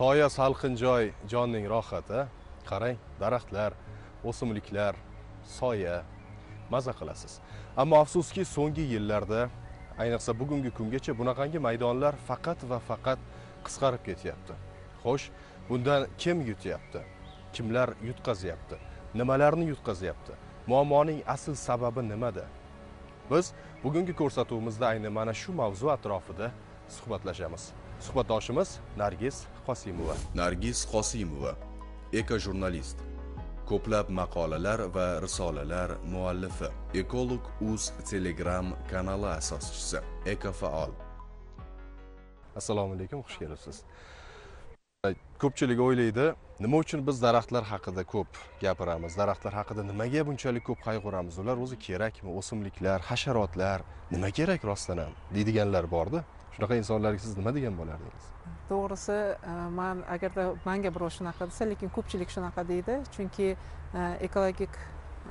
soya salqin joy jonning rohati. Qarang daraxtlar o'simliklar soya. Maza qilasiz. Ammo afsuski so'nggi yillarda ayniqsa bugungi kungacha bunaqangi maydonlar faqat va faqat qisqarib ketyapti. Xo'sh bundan kim yutyapti? Kimlar yutqazyapti? Nimalarni yutqazyapti? Muammoning asl sababi nimada? Biz bugungi ko'rsatuvimizda ayni mana shu mavzu atrofida suhbatlashamiz. Suhbatdoshimiz nargiz qosimova. Nargiz qosimova ekojurnalist ko'plab maqolalar va risolalar muallifi. Ekolog uz telegram kanali asoschisi. Ekofaol assalomu alaykum xush kelibsiz. Ko'pchilik o'ylaydi nima uchun biz daraxtlar haqida ko'p gapiramiz? Daraxtlar haqida nimaga bunchalik ko'p qayg'uramiz? Ular o'zi kerakmi? O'simliklar hasharotlar nima kerak rostdan ham deydiganlar borda shunaqa insonlarga siz nima degan bo'lardingiz? To'g'risi e, man agarda manga birov shunaqa desa lekin ko'pchilik shunaqa deydi. Chunki e, ekologik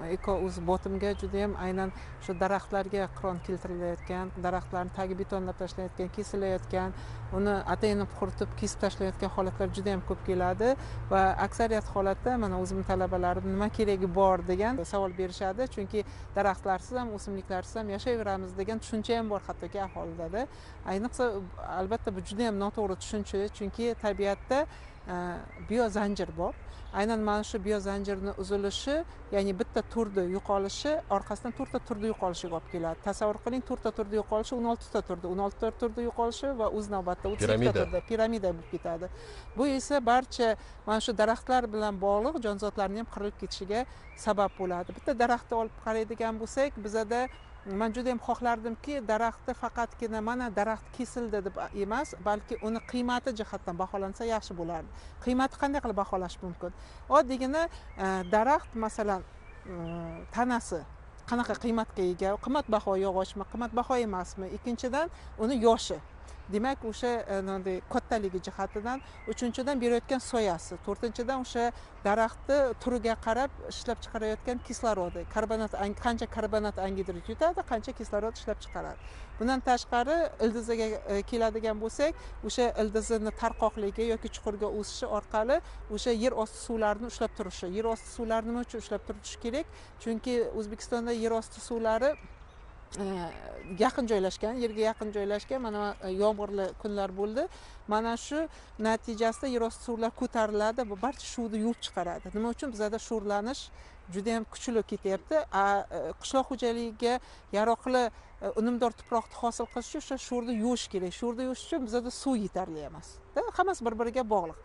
eko uz botimga judayam aynan shu daraxtlarga qiron keltirilayotgan daraxtlarni tagi betonlab tashlanayotgan kesilayotgan uni atayini quritib kesib tashlayotgan holatlar juda yam ko'p keladi va aksariyat holatda mana o'zimni talabalarim nima keragi bor degan savol berishadi. Chunki daraxtlarsiz ham o'simliklarsiz ham yashayveramiz degan tushuncha ham bor hattoki aholidada ayniqsa albatta bu juda yam noto'g'ri tushuncha chunki tabiatda e, biozanjir bor. Aynan mana shu biozanjirni uzilishi ya'ni bitta turni yo'qolishi orqasidan to'rtta turni yo'qolishiga olib keladi. Tasavvur qiling to'rtta turni yo'qolishi o'n oltita turni o'n oltita turni yo'qolishi va o'z navbatida ikkita turni piramida. bo'lib ketadi. Bu esa barcha mana shu daraxtlar bilan bog'liq jonzotlarni ham qirilib ketishiga sabab bo'ladi. Bitta daraxtni olib qaraydigan bo'lsak bizada man juda yam xohlardimki daraxtni faqatgina mana daraxt kesildi deb emas balki uni qiymati jihatdan baholansa yaxshi bo'lardi. Qiymati qanday qilib baholash mumkin? Oddiygina e, daraxt masalan e, tanasi qanaqa qiymatga ega? Qimmatbaho yog'ochmi? Qimmatbaho emasmi? Ikkinchidan uni yoshi. Demak o'sha e, kattaligi jihatidan uchinchidan berayotgan soyasi to'rtinchidan o'sha daraxtni turiga qarab ishlab chiqarayotgan kislorodi. Karbonat qancha karbonat angidrid yutadi qancha kislorod ishlab chiqaradi. Bundan tashqari ildiziga e, keladigan bo'lsak o'sha ildizini tarqoqligi yoki chuqurga o'sishi orqali o'sha yer osti suvlarini ushlab turishi. Yer osti suvlarini nima uchun ushlab turishi kerak? Chunki o'zbekistonda yer osti suvlari yaqin joylashgan yerga yaqin joylashgan mana e, yomg'irli kunlar bo'ldi. Mana shu natijasida yerosti suvlar ko'tariladi va barcha suvni yuvib chiqaradi. Nima uchun? Bizada sho'rlanish juda yam kuchli ketyapti. A e, qishloq xo'jaligiga yaroqli Э, unumdor tuproqni hosil qilish uchun o'sha sho'rni yuvish kerak. Sho'rni yuvish uchun bizada suv yetarli emas hammasi bir biriga bog'liq.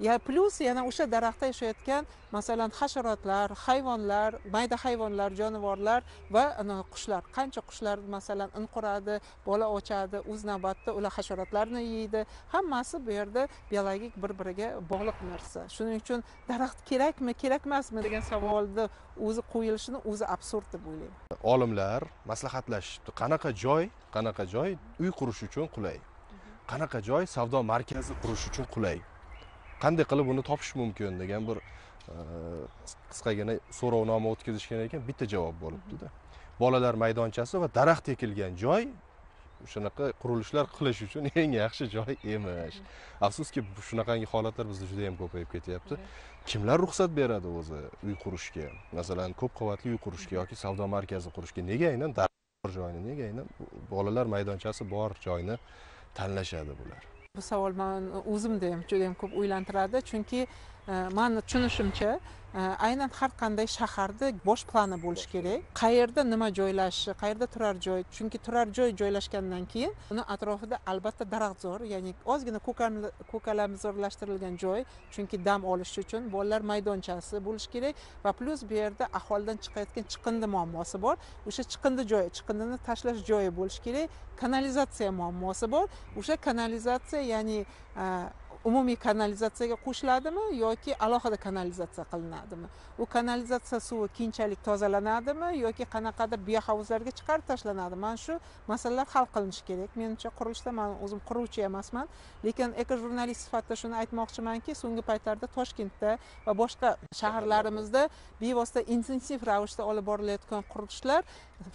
Ya plyus yana o'sha daraxtda yashayotgan masalan hasharotlar hayvonlar mayda hayvonlar jonivorlar va qushlar. Qancha qushlar masalan in quradi bola ochadi o'z navbatida ular hasharotlarni yeydi. Hammasi bu yerda biologik bir biriga bog'liq narsa. Shuning uchun daraxt kerakmi kerak emasmi degan savolni o'zi qo'yilishini o'zi absurd deb o'ylayman. Olimlar maslahatlashibdi qanaqa joy qanaqa joy uy qurish uchun qulay. Qanaqa joy savdo markazi qurish uchun qulay. Qanday qilib uni topish mumkin degan bir e, qisqagina so'rovnoma o'tkazishgan ekan bitta javob bo'libdida bolalar maydonchasi va daraxt ekilgan joy shunaqa qurilishlar qilish uchun eng yaxshi joy emish. Afsuski shunaqangi holatlar bizda juda yam ko'payib ketyapti. Kimlar ruxsat beradi o'zi uy qurishga? Masalan ko'p qavatli uy qurishga yoki savdo markazi qurishga? Nega aynan joyni nega? Aynan bolalar maydonchasi bor joyni tanlashadi bular. Bu savol mani o'zimda ham juda yam ko'p o'ylantiradi chunki mani tushunishimcha aynan har qanday shaharda bosh plani bo'lishi kerak qayerda nima joylashishi qayerda turar joy chunki turar joy joylashgandan keyin uni atrofida albatta daraxtzor ya'ni ozgina ko'kalamzorlashtirilgan joy chunki dam olish uchun bolalar maydonchasi bo'lishi kerak va plyus bu yerda aholidan chiqayotgan chiqindi muammosi bor o'sha chiqindi joyi chiqindini tashlash joyi bo'lishi kerak kanalizatsiya muammosi bor o'sha kanalizatsiya ya'ni umumiy kanalizatsiyaga qo'shiladimi yoki alohida kanalizatsiya qilinadimi? U kanalizatsiya suvi keyinchalik tozalanadimi yoki qanaqadir biohovuzlarga chiqarib tashlanadi mana shu masalalar hal qilinishi kerak. Menimcha qurilishda man o'zim quruvchi emasman. Lekin ekojurnalist sifatida shuni aytmoqchimanki so'nggi paytlarda toshkentda va boshqa shaharlarimizda bevosita intensiv ravishda olib borilayotgan qurilishlar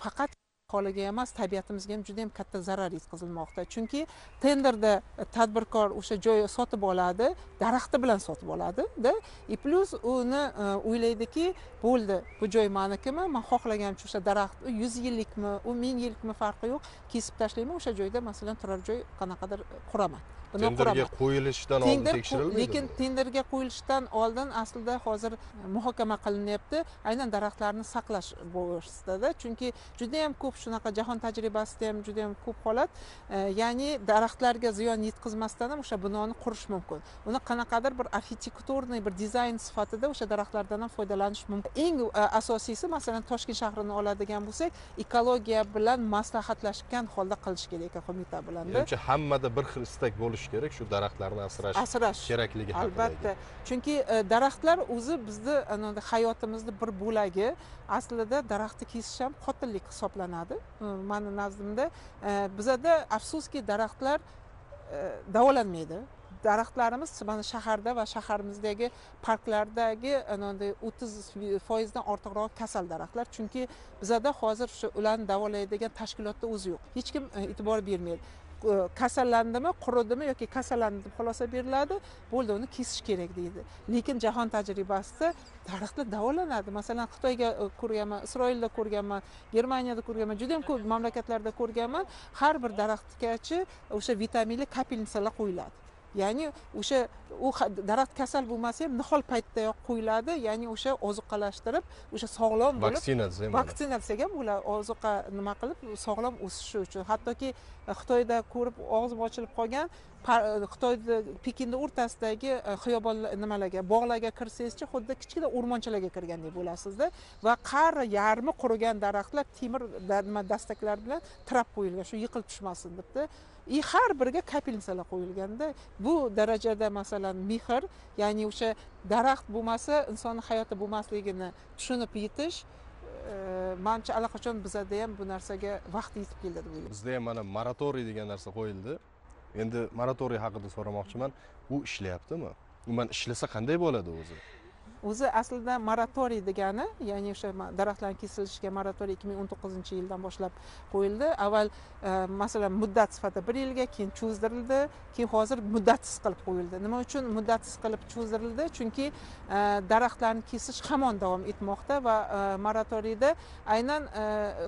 faqat aholiga emas tabiatimizga ham juda yam katta zarar yetkazilmoqda. Chunki tenderda e, tadbirkor o'sha joyni sotib oladi daraxti bilan sotib oladida. E, И plyus uni e, o'ylaydiki bo'ldi bu joy manikimi man xohlagancha o'sha daraxt yuz yillikmi u ming yillikmi farqi yo'q kesib tashlayman o'sha joyda masalan turar joy qanaqadir quraman. Tenderga qo'yilishidan oldin tekshirilmaydi lekin tenderga qo'yilishdan oldin aslida hozir muhokama qilinyapti. Aynan daraxtlarni saqlash bo'yisidada chunki juda yam ko'p shunaqa jahon tajribasida ham juda yam ko'p holat. E, ya'ni daraxtlarga ziyon yetkazmasdan ham o'sha binoni qurish mumkin. Uni qanaqadir bir arxitekturniy bir dizayn sifatida o'sha daraxtlardan ham foydalanish mumkin. Eng e, asosiysi masalan toshkent shahrini oladigan bo'lsak ekologiya bilan maslahatlashgan holda qilish kerak qo'mita bilanda. Menimcha hammada bir xil istak bo'lishi kerak shu daraxtlarni asrash asrash kerakligi haqida albatta. Chunki e, daraxtlar o'zi bizni hayotimizni bir bo'lagi aslida daraxtni kesish ham qotillik hisoblanadi. E, mani nazdimda e, bizada afsuski daraxtlar davolanmaydi. Daraxtlarimiz mana shaharda va shaharimizdagi parklardagi o'ttiz foizdan ortiqroq kasal daraxtlar. Chunki bizada hozir shu ularni davolaydigan tashkilotni o'zi yo'q. Hech kim e'tibor bermaydi kasallandimi quridimi yoki kasallandi deb xulosa beriladi bo'ldi uni kesish kerak deydi. Lekin jahon tajribasida daraxtlar davolanadi. Masalan xitoyga e, ko'rganman isroilda ko'rganman germaniyada ko'rganman juda yam ko'p mamlakatlarda ko'rganman. Har bir daraxtgachi o'sha vitaminli kapelnitsalar qo'yiladi. Ya'ni o'sha u daraxt kasal bo'lmasa ham nihol paytdayoq qo'yiladi ya'ni o'sha ozuqalashtirib o'sha sog'lom bo'lib vaksina desa vaksinatsiyaga ham ular ozuqa nima qilib sog'lom o'sishi uchun. Hattoki e, xitoyda ko'rib og'zim ochilib qolgan e, xitoyda pekinni o'rtasidagi e, xiyobon nimalarga bog'larga kirsangizchi xuddi kichkina o'rmonchalarga kirgandek bo'lasizda. Va qari yarmi qurigan daraxtlar temir nima dastaklar bilan tirab qo'yilgan shu yiqilib tushmasin debda и har biriga kapelnitsalar qo'yilganda bu darajada masalan mehr ya'ni o'sha daraxt bo'lmasa insonni hayoti bo'lmasligini tushunib yetish e, manimcha allaqachon bizada ham bu narsaga vaqt yetib keldi deb o'ylayman. Bizda ham mana moratoriy degan narsa qo'yildi. Endi moratoriy haqida so'ramoqchiman. U ishlayaptimi? Umuman ishlasa qanday bo'ladi o'zi? O'zi aslida moratoriy degani ya'ni o'sha daraxtlarni kesilishiga moratoriy ikki ming o'n to'qqizinchi yildan boshlab qo'yildi. Avval e, masalan muddat sifatida bir yilga keyin cho'zdirildi keyin hozir muddatsiz qilib qo'yildi. Nima uchun muddatsiz qilib cho'zdirildi? Chunki e, daraxtlarni kesish hamon davom etmoqda va e, moratoriyda aynan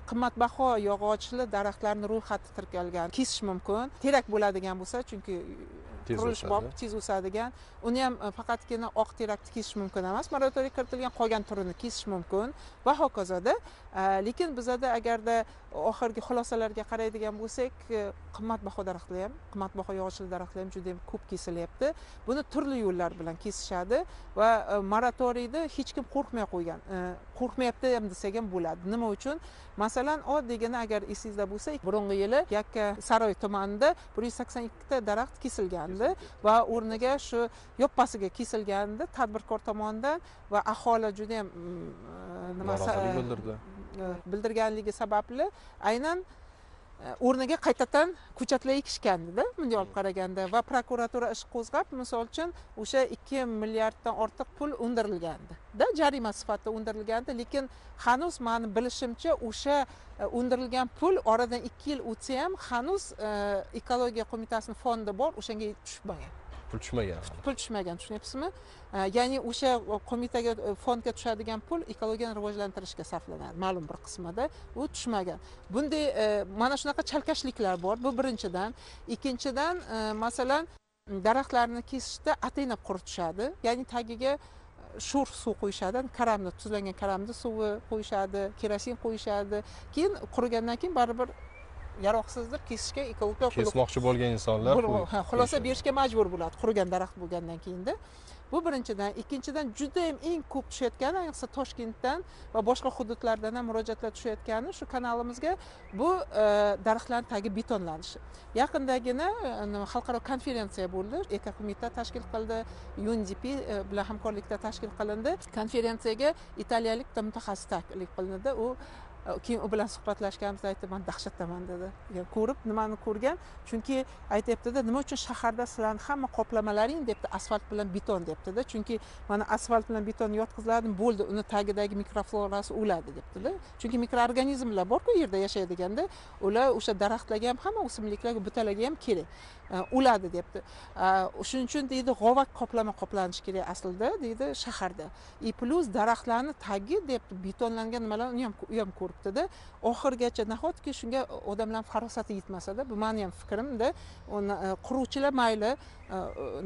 qimmatbaho yog'ochli daraxtlarni ro'yxati tirkalgan kesish mumkin. Terak bo'ladigan bo'lsa chunki qurilish bop tez o'sadigan uni ham e, faqatgina oq terakni kesish mumkin emas. Moratoriy kiritilgan qolgan turini kesish mumkin va hokazoda. E, lekin bizada agarda oxirgi xulosalarga qaraydigan bo'lsak e, qimmatbaho daraxtlar ham qimmatbaho yog'ochli daraxtlar ham juda ko'p kesilyapti. Buni turli yo'llar bilan kesishadi va e, moratoriyni hech kim qo'rqmay qo'ygan. E, qo'rqmayapti ham desak ham bo'ladi. Nima uchun? Masalan oddiygina agar esingizda bo'lsa burungi yili yakka saroy tumanida bir yuz sakson ikkita daraxt kesilgandi va o'rniga shu yoppasiga kesilgandi tadbirkor tomonidan va aholi juda yam nima bildirdi bildirganligi sababli aynan e, o'rniga qaytadan ko'chatlar ekishgandida. Bunday olib qaraganda va prokuratura ish qo'zg'ab misol uchun o'sha ikki milliarddan ortiq pul undirilgandida. Jarima sifatida undirilgandi lekin hanuz mani bilishimcha o'sha e, undirilgan pul oradan ikki yil o'tsa ham hanuz e, ekologiya qo'mitasini fondi bor o'shanga tushmagan pul tushmagan pul tushmagan tushunyapsizmi? Ya'ni o'sha qo'mitaga e, fondga tushadigan pul ekologiyani rivojlantirishga sarflanadi ma'lum bir qismida. U tushmagan. Bunday e, mana shunaqa chalkashliklar bor. Bu birinchidan. Ikkinchidan e, masalan daraxtlarni kesishda ataynab quritishadi. Ya'ni tagiga sho'r suv qo'yishadi. Karamni tuzlangan karamni suvi qo'yishadi kerosin qo'yishadi. Keyin qurigandan keyin baribir yaroqsizdir kesishga ekologlar kesmoqchi bo'lgan insonlar ha, xulosa berishga majbur bo'ladi qurigan daraxt bo'lgandan keyinda. Bu birinchidan. Ikkinchidan judayam eng ko'p tushayotgani ayniqsa toshkentdan va boshqa hududlardan ham murojaatlar tushayotgani shu kanalimizga bu e, daraxtlarni tagi betonlanishi. Yaqindagina e, xalqaro konferensiya bo'ldi ekoqo'mita tashkil qildi undp e, bilan hamkorlikda tashkil qilindi. Konferensiyaga italiyalik bitta mutaxassis taklif qilindi u keyin u bilan suhbatlashganimizda aytdi man dahshatdaman dedi. Ya, ko'rib nimani ko'rgan? Chunki aytyaptida nima uchun shaharda sizlarni hamma qoplamalaring debdi asfalt bilan beton debdida. Chunki mana asfalt bilan beton yotqiziladimi bo'ldi. Uni tagidagi mikroflorasi o'ladi debdida. Chunki mikroorganizmlar borku yerda yashaydiganda ular o'sha daraxtlarga ham hamma o'simliklarga butalarga ham kerak. O'ladi debdi. Shuning uchun deydi g'ovak qoplama qoplanishi kerak aslida deydi shaharda. И plyus daraxtlarni tagi debdi. Betonlangan nimalar uni ham u ham ko'ribdida oxirigacha nahotki shunga odamlarni farosati yetmasada bu mani ham fikrimda uni e, quruvchilar mayli e,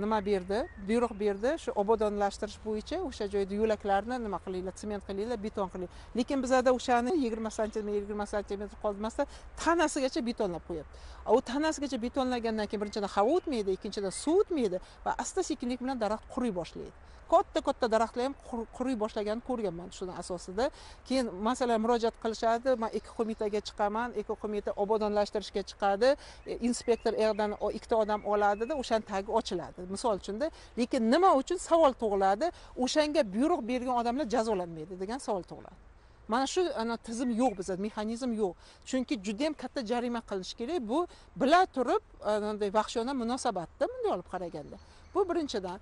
nima berdi buyruq berdi shu obodonlashtirish bo'yicha o'sha joyda yo'laklarni nima qilinglar sement qilinglar beton qilinglar. Lekin bizada o'shani yigirma santimetr yigirma santimetr qolmasdan tanasigacha betonlab qo'yapti. A u tanasigacha betonlagandan keyin birinchidan havo o'tmaydi ikkinchidan suv o'tmaydi va asta sekinlik bilan daraxt quriy boshlaydi. Katta katta daraxtlar ham quriy boshlaganini ko'rganman shuni asosida. Keyin masalan murojaat qilishadi man eko qo'mitaga chiqaman eko qo'mita obodonlashtirishga chiqadi. E, inspektor yerdan ikkita odam oladida o'shani tagi ochiladi. Misol uchunda lekin nima uchun savol tug'iladi? O'shanga buyruq bergan odamlar jazolanmaydi degan savol tug'iladi. Mana shu ana tizim yo'q bizda mexanizm yo'q. Chunki judayam katta jarima qilinishi kerak. Bu bila turib bunday vahshiyona munosabatda bunday olib qaraganda. Bu birinchidan.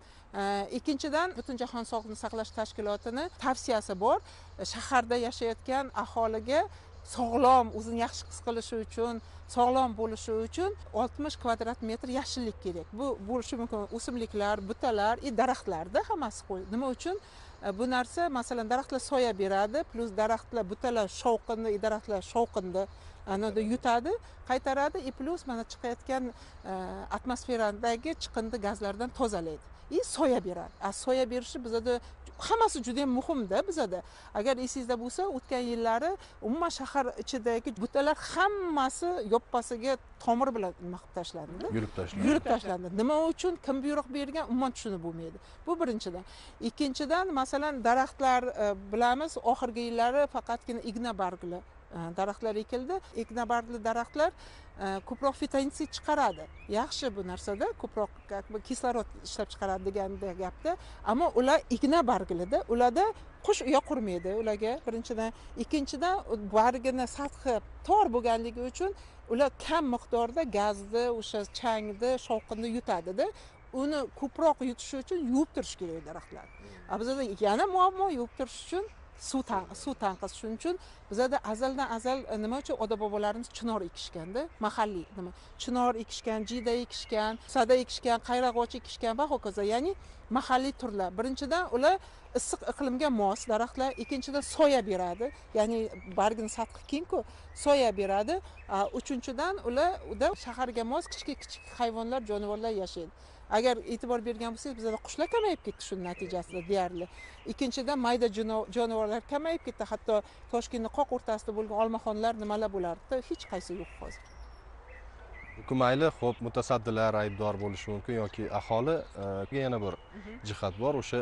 Ikkinchidan butunjahon sog'liqni saqlash tashkilotini tavsiyasi bor. Shaharda yashayotgan aholiga sog'lom o'zini yaxshi his qilishi uchun sog'lom bo'lishi uchun oltmish kvadrat metr yashillik kerak. Bu bo'lishi mumkin. O'simliklar butalar и daraxtlarda hammasi nima uchun? Bu narsa masalan daraxtlar soya beradi plyus daraxtlar butalar shovqinni daraxtlar shovqinni anada yutadi qaytaradi и plyus mana chiqayotgan e, atmosferadagi chiqindi gazlardan tozalaydi. И soya beradi. A soya berishi bizada hammasi juda yam muhimda bizada. Agar esingizda bo'lsa o'tgan yillari umuman shahar ichidagi butalar hammasi yoppasiga tomir bilan nima qilib tashlandida yulib tashladi yulib tashlandi nima uchun? Kim buyruq bergan? Umuman tushunib bo'lmaydi. Bu birinchidan. Ikkinchidan masalan daraxtlar e, bilamiz oxirgi yillari faqatgina igna bargli daraxtlar ekildi. Igna bargli daraxtlar e, ko'proq fitontsid chiqaradi. Yaxshi bu narsada ko'proq как бы kislorod ishlab chiqaradi deganda gapda. Ammo ular igna barglida ularda qush uya qurmaydi. Ularga birinchidan ikkinchidan bargini sathi tor bo'lganligi uchun ular kam miqdorda gazni o'sha changni shovqinni yutadida uni ko'proq yutishi uchun yuvib turish kerak daraxtlar. A bizada yana muammo yuvib turish uchun suv suv tanqis shuning uchun bizada azaldan azal e, nima uchun ota bobolarimiz chinor ekishganda mahalliy nima? Chinor ekishgan jiyda ekishgan sada ekishgan qayrag'och ekishgan va hokazo. Ya'ni mahalliy turlar. Birinchidan ular issiq iqlimga mos daraxtlar ikkinchidan soya beradi. Ya'ni bargini sathi kengku soya beradi. Uchinchidan ularda shaharga mos kichik kichik hayvonlar jonivorlar yashaydi. Agar e'tibor bergan bo'lsangiz bizada qushlar kamayib ketdi shuni natijasida deyarli. Ikkinchidan mayda jonivorlar kamayib ketdi. Hatto toshkentni qoq o'rtasida bo'lgan olmaxonlar nimalar bo'lardi hech qaysi yo'q hozir. Bu mayli ho'p mutasaddilar aybdor bo'lishi mumkin yoki aholi e, yana bir jihat bor. O'sha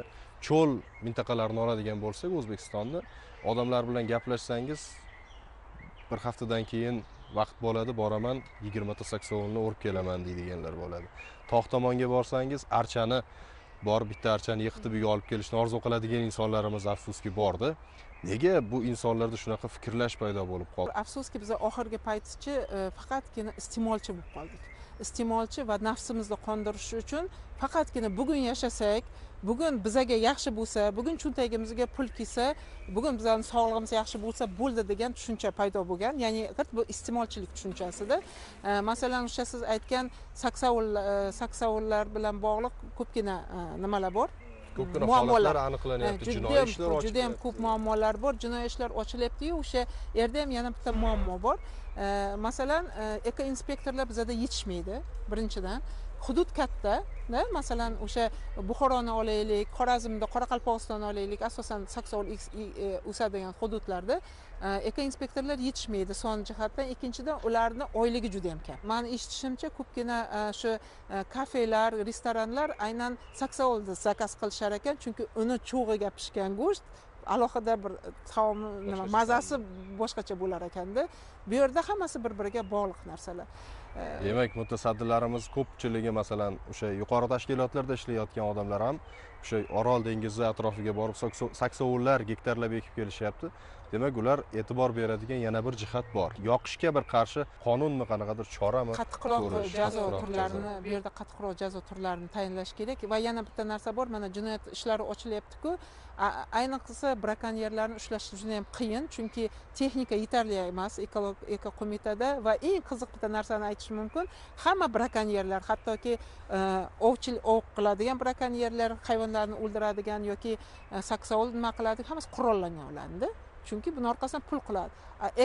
cho'l mintaqalarini oladigan bo'lsak o'zbekistonni odamlar bilan gaplashsangiz bir haftadan keyin vaqt bo'ladi boraman yigirmata saksovulni o'rib kelaman deydiganlar bo'ladi. Tog' tomonga borsangiz archani borib bitta archani yiqitib uyga olib kelishni orzu qiladigan insonlarimiz afsuski borda nega bu insonlarda shunaqa fikrlash paydo bo'lib qoldi afsuski biz oxirgi paytgacha e, faqatgina iste'molchi bo'lib qoldik. Iste'molchi va nafsimizni qondirish uchun faqatgina bugun yashasak bugun bizaga yaxshi bo'lsa bugun cho'ntagimizga pul kelsa bugun bizani sog'lig'imiz yaxshi bo'lsa bo'ldi degan tushuncha paydo bo'lgan. Ya'ni bu iste'molchilik tushunchasida. E, masalan o'sha siz aytgan saksovul e, saksovullar bilan bog'liq ko'pgina e, nimalar bor? Ko'pgina muammolar. holatlar aniqlanyapti jinoiy ishlar judayam judayam ochilyapti. ko'p muammolar bor. Jinoiy ishlar ochilyaptiyu. O'sha yerda ham yana bitta muammo bor. Masalan e, eko inspektorlar bizada yetishmaydi. Birinchidan hudud katta da masalan o'sha buxoroni olaylik xorazmda qoraqalpog'istonni olaylik asosan saksovul i- e, o'sadigan hududlarda eko inspektorlar yetishmaydi son jihatdan. Ikkinchidan ularni oyligi juda yam kam. Mani eshitishimcha ko'pgina e, shu e, kafelar restoranlar aynan saksovulni zakaz qilishar ekan. Chunki uni cho'g'iga pishgan go'sht alohida bir taom nima mazasi boshqacha bo'lar ekanda. Bu yerda hammasi bir biriga bog'liq narsalar. E, demak mutasaddilarimiz ko'pchiligi masalan o'sha yuqori tashkilotlarda ishlayotgan odamlar ham o'sha orol dengizi atrofiga borib sakso- saksovullar gektarlab ekib kelishyapti. Demak ular e'tibor beradigan yana bir jihat bor. Yoqishga bir qarshi qonunmi qanaqadir chorami qattiqroq jazo turlarini bu yerda qattiqroq jazo turlarini tayinlash kerak va yana bitta narsa bor mana jinoyat ishlari ochilyaptiku. Ayniqsa brakonyerlarni ushlash juda yam qiyin chunki texnika yetarli emas ekolog- eko qo'mitada va eng qiziq bitta narsani aytishim mumkin hamma brakonyerlar hattoki e, ovchil ov qiladigan brakonyerlar odamlarni o'ldiradigan yoki e, saksovul nima qiladi hammasi qurollangan ularnida. Chunki buni orqasidan pul qiladi.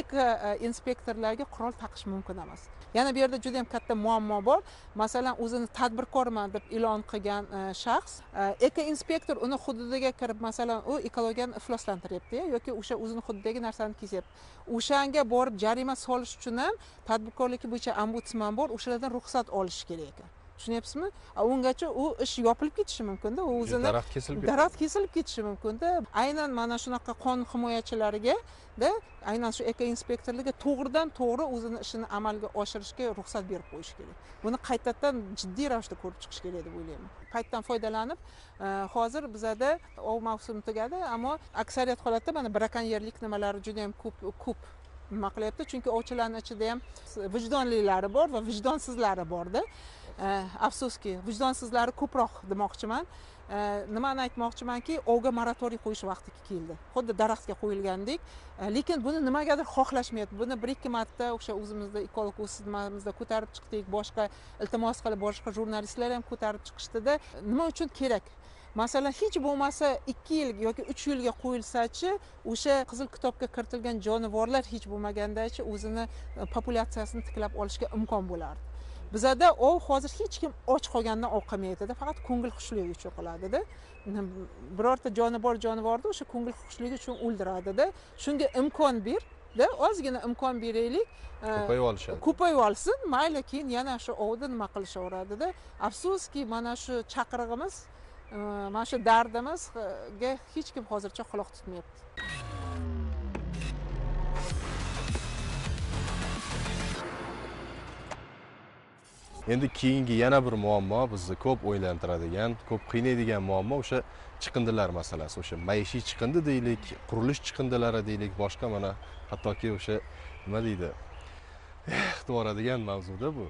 Eko e, inspektorlarga qurol taqish mumkin emas. Yana bu yerda juda yam katta muammo bor. Masalan o'zini tadbirkorman deb e'lon qilgan e, shaxs eko inspektor uni hududiga kirib masalan u ekologiyani ifloslantiryapti yoki o'sha o'zini hududidagi narsani kezyapti o'shanga borib jarima solish uchun ham tadbirkorlik bo'yicha ombudsman bor o'shalardan ruxsat olish kerak ekan. Tushunyapsizmi? Ungacha u ish yopilib ketishi mumkinda u o'zini daraxt kesilib daraxt kesilib ketishi mumkinda. Aynan mana shunaqa qonun himoyachilariga aynan shu eko inspektorlarga to'g'ridan to'g'ri o'zini ishini amalga oshirishga ruxsat berib qo'yish kerak. Buni qaytadan jiddiy ravishda ko'rib chiqish kerak deb o'ylayman. Paytdan foydalanib e, hozir bizada ov mavsumi tugadi ammo aksariyat holatda mana brakonyerlik nimalari juda yam ko'p ko'p nima qilyapti? Chunki ovchilarni ichida ham vijdonlilari bor va vijdonsizlari borda afsuski vijdonsizlari ko'proq demoqchiman nimani aytmoqchimanki ovga moratoriy qo'yish vaqti keldi xuddi daraxtga qo'yilgandek lekin buni nimagadir xohlashmayapti buni bir ikki marta o'sha o'zimizda ekolog o'z ko'tarib chiqdik boshqa iltimos qilib boshqa jurnalistlar ham ko'tarib chiqishdida nima uchun kerak masalan hech bo'lmasa ikki yil yoki uch yilga qo'yilsachi o'sha qizil kitobga kiritilgan jonivorlar hech bo'lmagandachi o'zini populyatsiyasini tiklab olishga imkon bo'lardi bizada ov hozir hech kim och qolgandan ov qilmaydida faqat ko'ngil xushligi uchun qiladida birorta jonivor jonivorni o'sha ko'ngil xushligi uchun o'ldiradida. Shunga imkon berda ozgina imkon beraylik. E, ko'payib olishadi. ko'payib olsin. Mayli keyin yana shu ovda nima qilishaveradida. Afsuski mana shu chaqirig'imiz e, mana shu dardimizga hech kim hozircha quloq tutmayapti endi keyingi yana bir muammo bizni ko'p o'ylantiradigan ko'p qiynaydigan muammo o'sha chiqindilar masalasi o'sha maishiy chiqindi deylik qurilish chiqindilari deylik boshqa mana hattoki o'sha nima deydi eh, mavzuda bu.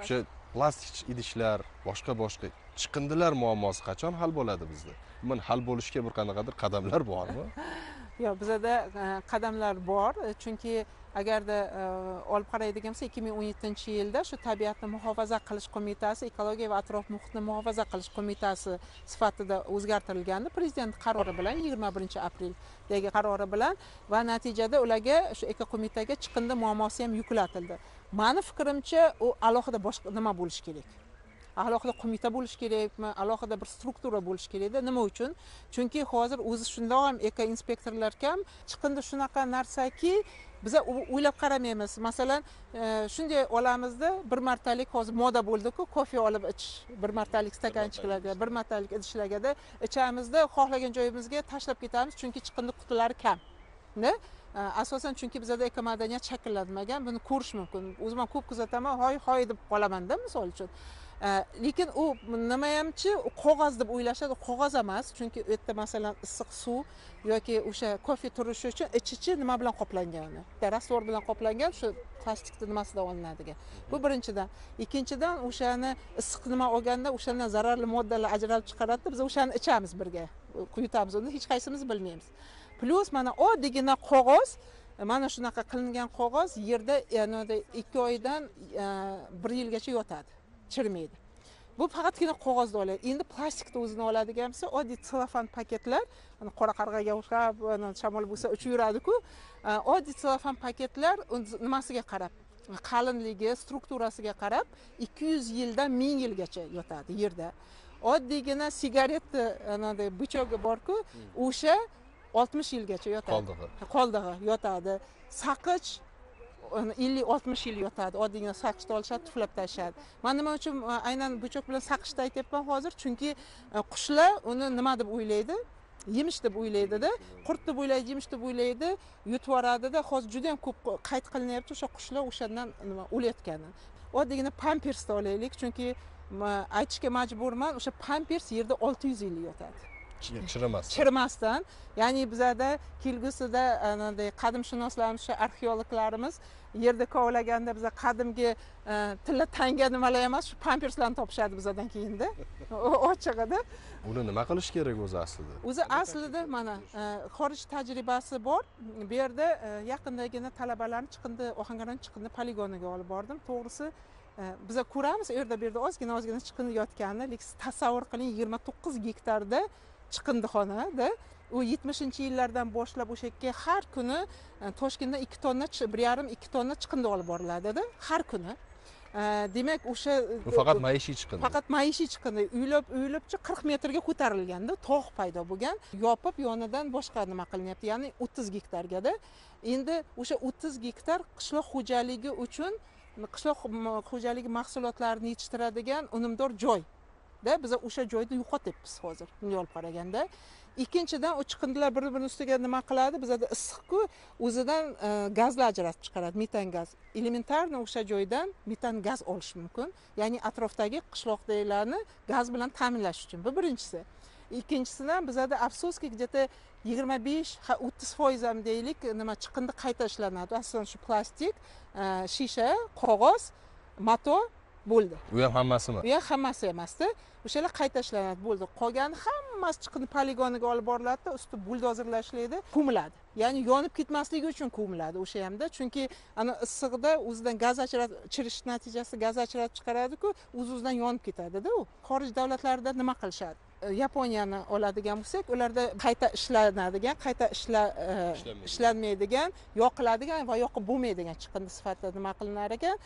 O'sha plastik idishlar boshqa boshqa chiqindilar muammosi qachon hal bo'ladi bizda? Umuman hal bo'lishga bir qanaqadir qadamlar bormi? Yo'q bizada e, qadamlar bor chunki agarda e, olib qaraydigan bo'lsak ikki ming o'n yettinchi yilda shu tabiatni muhofaza qilish qo'mitasi ekologiya va atrof muhitni muhofaza qilish qo'mitasi sifatida o'zgartirilgandi. Prezident qarori bilan yigirma birinchi apreldagi qarori bilan va natijada ularga shu eko qo'mitaga chiqindi muammosi ham yuklatildi. Mani fikrimcha u alohida boshqa nima bo'lishi kerak? Alohida qo'mita bo'lishi kerakmi? Alohida bir struktura bo'lishi kerakda nima uchun? Chunki hozir o'zi shundoq ham eko inspektorlar kam chiqindi shunaqa narsaki biza o'ylab qaramaymiz. Masalan e, shunday olamizda bir martalik hozir moda bo'ldiku kofe olib ichish bir martalik stakanchiklarga bir martalik. idishlargada ichamizda xohlagan joyimizga tashlab ketamiz chunki chiqindi qutilari kam. E, asosan chunki bizada ekomadaniyat shakllanmagan buni ko'rish mumkin. O'zim ham ko'p kuzataman hoy hoy deb qolamanda misol uchun lekin u nimayamchi qog'oz deb o'ylashadi qog'oz emas chunki u yerda masalan issiq suv yoki o'sha kofe turishi uchun ichi nima bilan qoplangani bitta rastvor bilan qoplangan shu plastikni nimasidan olinadigan bu birinchidan ikkinchidan o'shani issiq nima olganda o'shandan zararli moddalar ajralib chiqaradida biz o'shani ichamiz birga quyutamiz uni hech qaysimiz bilmaymiz plyus mana oddiygina qog'oz mana shunaqa qilingan qog'oz yerda ikki oydan bir yilgacha yotadi. Chirimaydi bu faqatgina qog'ozni oladi. Endi plastikni o'zini oladigan bo'lsa oddiy selofan paketlar qora qarg'aga o'xshab shamol bo'lsa uchib yuradiku e, oddiy selofan paketlar nimasiga qarab? Qalinligi strukturasiga qarab ikki yuz yildan ming yilgacha yotadi yerda. Oddiygina sigaretni anaday bichogi borku o'sha oltmish yilgacha yotadi. Qoldig'i. Qoldig'i yotadi. Saqich ellik oltmish yil yotadi oddiygina saqichni olishadi tuflab tashlashadi man nima uchun e, aynan buchoq bilan saqishni aytyapman hozir chunki e, qushlar uni nima deb o'ylaydi? Yemish deb o'ylaydida qurt deb o'ylaydi yemish deb o'ylaydi yutib yuboradida hozir juda yam ko'p qayd qilinyapti o'sha qushlar o'shandan nima o'layotgani. Oddiygina pampersni olaylik chunki aytishga majburman o'sha pampers yerda olti yuz yil yotadi. Chirimasdan chirimasdan ya'ni bizada kelgusida anaday qadimshunoslarimiz o'sha arxeologlarimiz yerda kovlaganda biza qadimgi e, tilla tanga nimalar emas shu pamperslarni topishadi bizadan keyinda. Ochig'ida uni nima qilish kerak o'zi aslida? O'zi aslida mana e, xorij tajribasi bor. Bu yerda e, yaqindagina talabalarni chiqindi ohangaron chiqindi poligoniga olib bordim. To'g'risi e, biza ko'ramiz u yerda bu yerda ozgina ozgina chiqindi yotganini. Lekin siz tasavvur qiling yigirma to'qqiz gektarda chiqindixonada u yetmishinchi yillardan boshlab o'sha yerga har kuni e, toshkentdan ikki tonna bir yarim ikki tonna chiqindi olib boriladida har kuni. E, demak o'sha bu faqat maishiy chiqindi. Faqat maishiy chiqindi. Uylab uylabchi qirq metrga ko'tarilganda tog' paydo bo'lgan yopib yonidan boshqa nima qilinyapti? Ya'ni o'ttiz gektargada endi o'sha o'ttiz gektar qishloq xo'jaligi uchun qishloq xo'jaligi mahsulotlarini yetishtiradigan unumdor da biza o'sha joyni yo'qotyapmiz hozir bunday olib qaraganda. Ikkinchidan u chiqindilar bir birini ustiga nima qiladi? Bizada issiqku o'zidan e, gazlar ajratib chiqaradi. Metan gaz. Elementarno o'sha joydan metan gaz olish mumkin. Ya'ni atrofdagi qishloqdagilarni gaz bilan ta'minlash uchun bu birinchisi. Ikkinchisidan bizada afsuski где то yigirma besh ha o'ttiz foiz ham deylik nima chiqindi qayta ishlanadi. Asosan shu plastik e, shisha qog'oz mato bo'ldi. U ham hammasimi? U ham hammasi emasda o'shalar qayta ishlanadi bo'ldi. Qolgani hammasi chiqindi poligoniga olib boriladida usti buldozerlar ishlaydi ko'miladi ya'ni yonib ketmasligi uchun ko'miladi o'sha hamda. Chunki ana issig'ida o'zidan gaz chirish natijasida gaz ajratib chiqaradiku o'z o'zidan yonib ketadida u. Xorij davlatlarida nima qilishadi? E, yaponiyani oladigan bo'lsak ularda qayta ishlanadigan qayta e, ishlanmaydigan yoqiladigan va yoqib bo'lmaydigan chiqindi sifatida nima qilinar ekan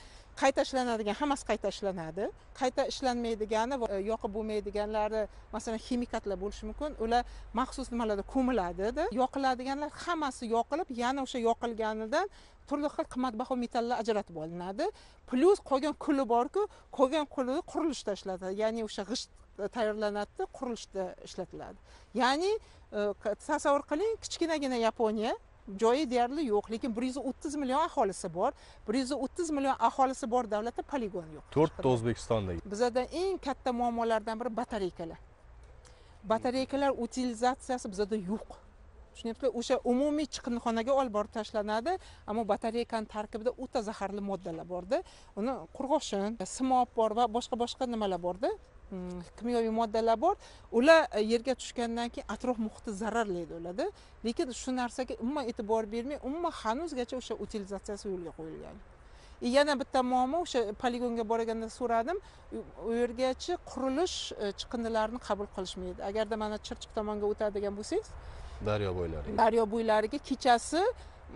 qayta ishlanadigan hammasi qayta ishlanadi. Qayta ishlanmaydigani va e, yoqib bo'lmaydiganlari masalan ximikatlar bo'lishi mumkin. Ular maxsus nimalarda ko'miladida yoqiladiganlar hammasi yoqilib yana o'sha yoqilganidan turli xil qimmatbaho metallar ajratib olinadi. Plyus qolgan kuli borku qolgan kuli qurilishda ishlatiladi. Ya'ni o'sha g'isht e, tayyorlanadida qurilishda ishlatiladi. Ya'ni e, tasavvur qiling kichkinagina yaponiya joyi deyarli yo'q lekin bir yuz o'ttiz million aholisi bor. Bir yuz o'ttiz million aholisi bor davlatda poligon yo'q. To'rtta o'zbekistondagi bizada eng katta muammolardan biri batareykalar batareykalar utilizatsiyasi bizada yo'q. Tushunyapsizlar o'sha umumiy chiqindixonaga olib borib tashlanadi ammo batareykani tarkibida o'ta zaharli moddalar borda. Uni qurg'oshin simob bor va boshqa boshqa nimalar borda kimyoviy moddalar bor. Ular e, yerga tushgandan keyin atrof muhitni zararlaydi ularda. Lekin shu narsaga umuman e'tibor bermay umuman hanuzgacha o'sha utilizatsiyasi yo'lga qo'yilgan. E, yana bitta muammo o'sha poligonga borganda so'radim. U- yergachi qurilish e, chiqindilarini qabul qilishmaydi. Agarda mana chirchiq tomonga o'tadigan bo'lsangiz daryo bo'ylari daryo bo'ylariga kechasi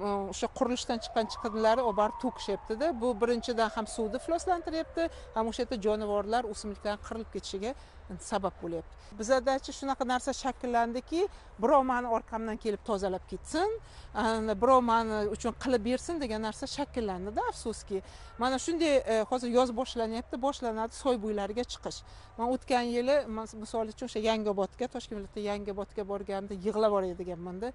o'sha qurilishdan chiqqan chiqindilarni olib borib to'kishyaptida. Bu birinchidan ham suvni ifloslantiryapti ham o'sha yerda jonivorlar o'simliklar qirilib ketishiga hm, sabab bo'lyapti. Bizadachi shunaqa narsa shakllandiki birov mani orqamdan kelib tozalab ketsin hm, birov mani uchun qilib bersin degan narsa shakllandida afsuski. Mana shunday e, hozir yoz boshlanyapti boshlanadi soy bo'ylariga chiqish. Man o'tgan yili misol uchun o'sha yangiobodga toshkent viloyatida yangiobodga borganimda yig'lab boradiganmanda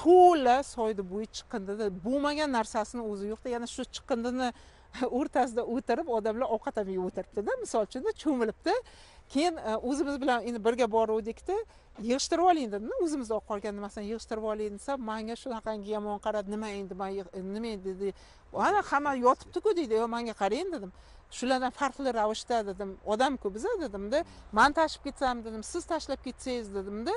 to'la soyni bo'yi chiqindida bo'lmagan narsasini o'zi yo'qda. Yana shu chiqindini o'rtasida o'tirib odamlar ovqat ham yeb o'tiribdida. Misol uchunda cho'milibdi. Keyin e, o'zimiz bilan endi birga boruvdikda yig'ishtirib oling dedimda. O'zimizda olib qolgan nimasini yig'ishtirib oling desam manga shunaqangi yomon qaradi nima endi man nima endi? dedi. Ana hamma yotibdiku deydi. Yo manga qarang dedim. Shulardan farqli ravishda dedim. Odamku biza dedimda. Man tashib ketsam dedim. Siz tashlab ketsangiz dedimda.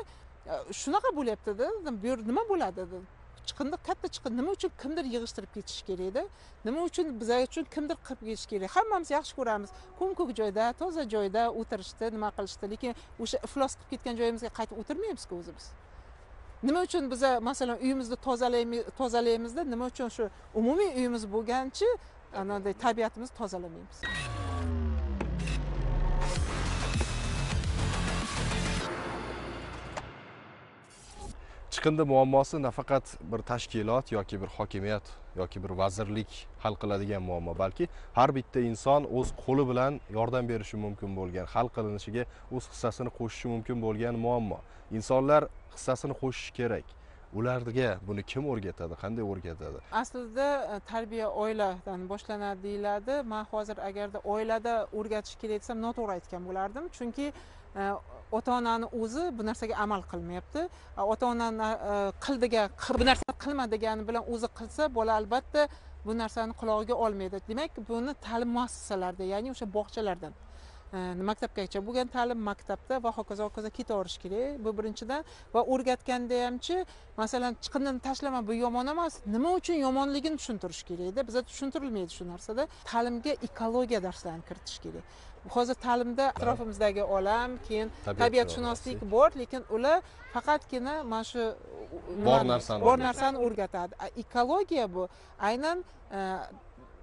Shunaqa bo'lyaptida dedim bu yer nima bo'ladi dedim chiqindi katta chiqindi nima uchun kimdir yig'ishtirib ketishi kerakda nima uchun bizlar uchun kimdir qilib ketishi kerak hammamiz yaxshi ko'ramiz ko'm ko'k joyda toza joyda o'tirishdi nima qilishdi lekin o'sha iflos qilib ketgan joyimizga qaytib o'tirmaymizku o'zimiz nima uchun biza masalan uyimizni tozalaymizda nima uchun shu umumiy uyimiz bo'lgancha anaday tabiatimizni tozalamaymiz chiqindi muammosi nafaqat bir tashkilot yoki bir hokimiyat yoki bir vazirlik hal qiladigan muammo balki har bitta inson o'z qo'li bilan yordam berishi mumkin bo'lgan hal qilinishiga o'z hissasini qo'shishi mumkin bo'lgan muammo. Insonlar hissasini qo'shishi kerak. Ularga buni kim o'rgatadi qanday o'rgatadi? Aslida e, tarbiya oiladan boshlanadi deyiladi man hozir agarda oilada o'rgatish kerak desam noto'g'ri aytgan bo'lardim. Chunki Э, ota onani o'zi bu narsaga amal qilmayapti. Э, ota onani э, qil degan bu narsani qilma degani bilan o'zi qilsa bola albatta bu narsani qulog'iga olmaydi. Demak buni ta'lim muassasalarida ya'ni o'sha bog'chalardan maktabgacha bo'lgan ta'lim maktabda va hokazo hokazo ketaverish kerak. Bu birinchidan va o'rgatganda hamchi masalan chiqindini tashlama bu yomon emas nima uchun yomonligini tushuntirish kerakda bizda tushuntirilmaydi shu narsada. Ta'limga ekologiya darslarini kiritish kerak. Hozir ta'limda atrofimizdagi olam keyin tabiatshunoslik bor lekin ular faqatgina mana shu Bor narsani bor narsani o'rgatadi. Ekologiya bu. Aynan e,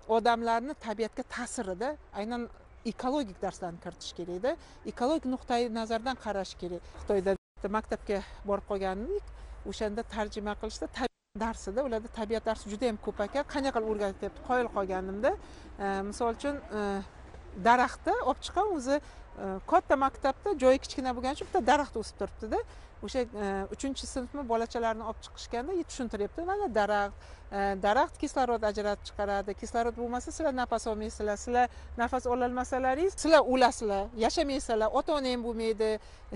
odamlarni tabiatga ta'sirida aynan ekologik darslarni kiritish edi, ekologik nuqtai nazardan qarash kerak. Xitoyda maktabga borib qolgandik o'shanda tarjima qilishda tabiat darsida ularda tabiat darsi juda yam ko'p ekan. Qanaqa qilib o'rgatyapti? Qoyil qolganimda e, misol uchun e, daraxtni olib chiqqan o'zi e, katta maktabda joyi kichkina bo'lgani uchun bitta daraxt o'sib turibdida. O'sha e, uchinchi sinfmi bolachalarni olib chiqishganda tushuntiryapti. Mana daraxt e, daraxt kislorod ajratib chiqaradi. Kislorod bo'lmasa sizlar nafas olmaysizlar sizlar nafas ololmasalaringiz sizlar o'lasizlar. Yashamaysizlar ota onang bo'lmaydi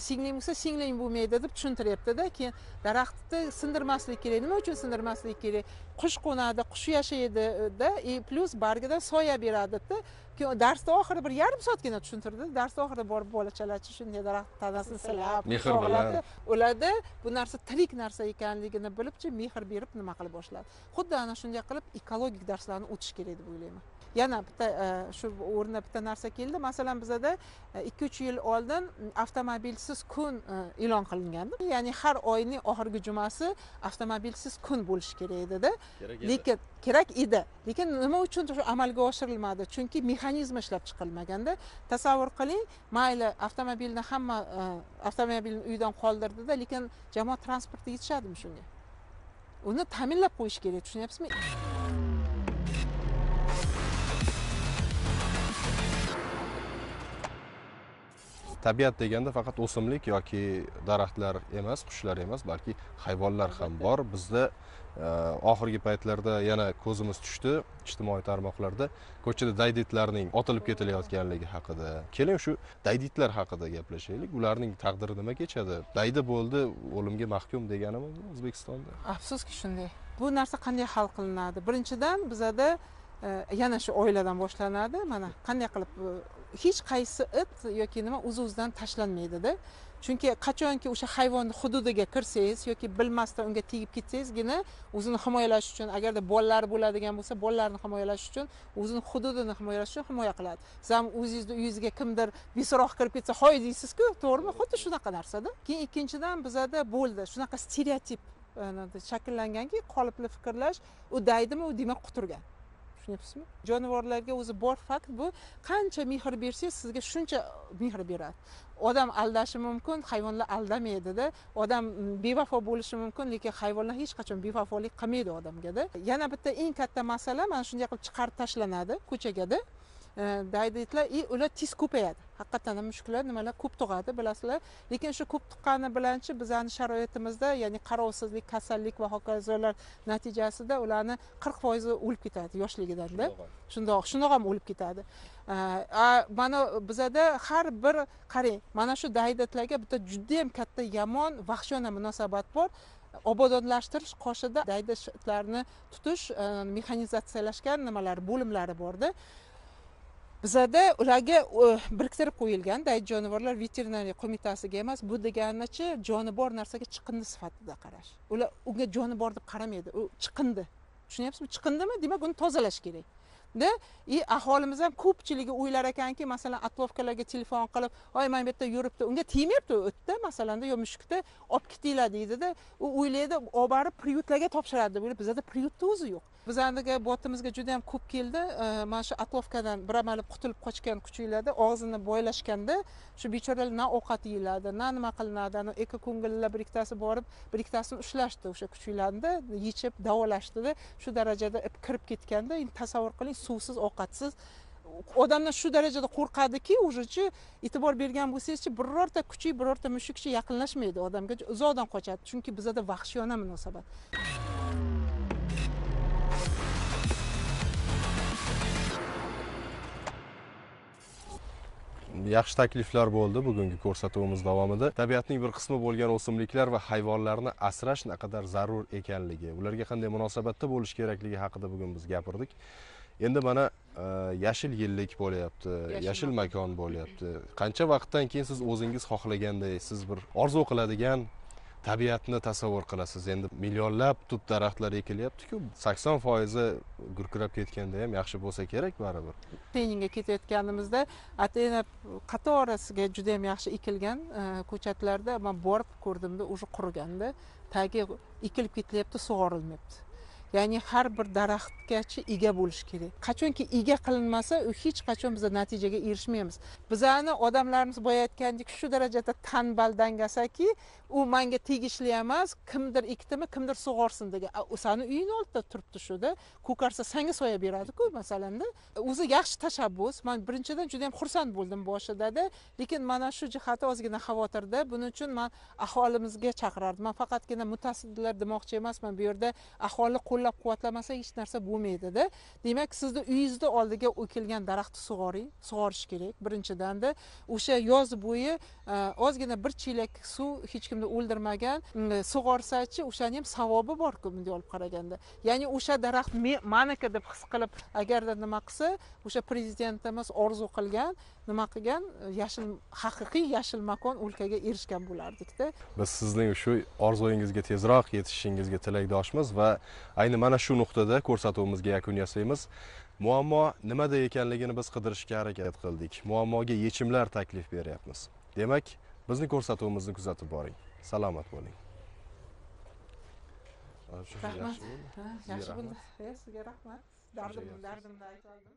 singling bo'lsa singling bo'lmaydi deb tushuntiryaptida. Keyin daraxtni sindirmaslik kerak. Nima uchun sindirmaslik kerak? Qush qo'nadi qush yashaydida и plyus bargidan soya beradi debdi keyin darsni oxiri bir yarim soatgina tushuntirdi. Darsni oxirida borib bolachalarchi shunday daraxt tanasini silab Mehr bilan. ularda bu narsa tirik narsa ekanligini bilibchi mehr berib nima qila boshladi? Xuddi ana shunday qilib ekologik darslarni o'tish kerak deb o'ylayman yana bitta e, shu o'rinda bitta narsa keldi. Masalan bizada e, ikki uch yil oldin avtomobilsiz kun e, e'lon qilingandi. Ya'ni har oyning oxirgi jumasi avtomobilsiz kun bo'lishi kerak edida. Lekin kerak edi. Lekin nima uchun shu amalga oshirilmadi? Chunki mexanizmi ishlab chiqilmaganda. Tasavvur qiling mayli avtomobilni hamma avtomobilni uydan qoldirdida lekin jamoat transporti yetishadimi shunga? Uni ta'minlab qo'yish kerak tushunyapsizmi tabiat deganda faqat o'simlik yoki daraxtlar emas qushlar emas balki hayvonlar ham bor. Bizda e, oxirgi paytlarda yana ko'zimiz tushdi ijtimoiy tarmoqlarda. Ko'chada dayditlarning otilib ketilayotganligi haqida. Keling shu dayditlar haqida gaplashaylik. Ularning taqdiri nima kechadi? Daydi bo'ldi o'limga mahkum deganimi o'zbekistonda. Afsuski shunday. Bu narsa qanday hal qilinadi? Birinchidan bizada yana shu oiladan boshlanadi. Mana qanday qilib hech qaysi it yoki nima o'z o'zidan tashlanmaydida. Chunki qachonki o'sha hayvonni hududiga kirsangiz yoki bilmasdan unga tegib ketsangizgina o'zini himoyalash uchun agarda bolalari bo'ladigan bo'lsa bolalarini himoyalash uchun o'zini hududini himoyalash uchun himoya qiladi. Siz ham o'zingizni uyingizga kimdir beso'roq kirib ketsa hoy deysizku to'g'rimi? Xuddi shunaqa narsada. Keyin ikkinchidan bizada bo'ldi. Shunaqa stereotip e, shakllanganki qolipli fikrlash u daydimi u demak quturgan. Tushunyapsizmi jonivorlarga o'zi bor fakt bu. Qancha mehr bersangiz sizga shuncha mehr beradi. Odam aldashi mumkin hayvonlar aldamaydida odam mm, bevafo bo'lishi mumkin lekin hayvonlar hech qachon bevafolik qilmaydi odamgada yana bitta eng katta masala mana shunday qilib chiqarib tashlanadi ko'chagada. E, dayditlar и ular tez ko'payadi haqiqatdan ham mushuklar nimalar ko'p tug'adi bilasizlar lekin shu ko'p tuqqani bilanchi bizani sharoitimizda ya'ni qarovsizlik kasallik va hokazolar natijasida ularni qirq foizi o'lib ketadi yoshligidanda shundoq shundoq ham o'lib ketadi mana bizada har bir qarang mana shu dayditlarga bitta judayam katta yomon vahshiyona munosabat bor obodonlashtirish qoshida dayditlarni tutish mexanizatsiyalashgan nimalar bo'limlari borda bizada ularga biriktirib qo'yilgan daydi jonivorlar veterinariya qo'mitasiga emas bu deganichi joni bor narsaga chiqindi sifatida qarash. Ular unga joni bor deb qaramaydi u chiqindi. Tushunyapsizmi? Chiqindimi? Demak uni tozalash kerak. Da и aholimiz ham ko'pchiligi o'ylar ekanki masalan atlovkalarga telefon qilib voy mana bu yerda yuribdi. Unga tegmayapti u o'tda masalanda yo mushukda olib ketinglar deydida u o'ylaydi olib borib priyutlarga topshiradi deb o'ylaydi bizada priyutni o'zi yo'q. Bizaniga botimizga juda yam ko'p keldi. Mana shu atlovkadan bir amalib qutulib qochgan kuchuklarda og'zini boylashganda shu bechoralar na ovqat yeyiladi na nima qilinadi. Ana ko'ngillilar bir ikkitasi borib bir ikkitasini ushlashdi o'sha kuchuklarni yechib davolashdida. Shu darajada ip kirib ketganda endi tasavvur qiling suvsiz ovqatsiz. Odamlar shu darajada qo'rqadiki ujechi e'tibor bergan bo'lsangizchi birorta kuchuk birorta mushukchi yaqinlashmaydi odamga uzoqdan qochadi. Chunki bizada vahshiyona munosabat. Yaxshi takliflar bo'ldi bugungi ko'rsatuvimiz davomida. Tabiatning bir qismi bo'lgan o'simliklar va hayvonlarni asrash naqadar zarur ekanligi ularga qanday munosabatda bo'lish kerakligi haqida bugun biz gapirdik. Endi mana e, yashil yillik bo'lyapti Yashil makon bo'lyapti. Qancha vaqtdan keyin siz o'zingiz xohlaganday siz bir orzu qiladigan tabiatni tasavvur qilasiz. Endi millionlab tut daraxtlar ekilyaptiku sakson foizi gurkirab ketganda ham yaxshi bo'lsa kerak baribir. Treningga ketayotganimizda atena qatorasiga juda yam yaxshi ekilgan e, ko'chatlarda man borib ko'rdimda уже quriganda tagi ekilib ketilyapti sug'orilmayapti. Ya'ni har bir daraxtgachi ega bo'lish kerak. Qachonki ega qilinmasa u hech qachon biz natijaga erishmaymiz. Bizani odamlarimiz boya aytgandek shu darajada tanbal dangasaki u manga tegishli emas kimdir ekdimi kimdir sug'orsin degan. U sani uyingni oldida turibdi shuda ko'karsa sanga soya beradiku masalanda. O'zi yaxshi tashabbus. Man birinchidan juda yam xursand bo'ldim boshidada. Lekin mana shu jihati ozgina xavotirda. Buning uchun man aholimizga chaqirardim man faqatgina mutasaddilar demoqchi emasman. Bu yerda aholi qo'llab quvvatlamasa hech narsa bo'lmaydida. Demak sizni uyingizni oldiga o'kilgan daraxtni sug'oring sug'orish kerak. Birinchidanda o'sha yoz bo'yi e, ozgina bir chelak suv hech kimni o'ldirmagan e, sug'orsachi o'shani ham savobi borku bunday olib qaraganda. Ya'ni o'sha daraxt me- maniki deb his qilib agarda nima qilsa o'sha prezidentimiz orzu qilgan nima qilgan? Yashil haqiqiy yashil makon o'lkaga erishgan bo'lardikda. Biz sizning shu orzuyingizga tezroq yetishishingizga tilakdoshmiz va ayni mana shu nuqtada ko'rsatuvimizga yakun yasaymiz. Muammo nimada ekanligini biz qidirishga harakat qildik. Muammoga yechimlar taklif beryapmiz. Demak bizni ko'rsatuvimizni kuzatib boring. Salomat bo'ling. Rahmat. yaxshi bo'ldi. Sizga rahmat. dardimni aytib oldim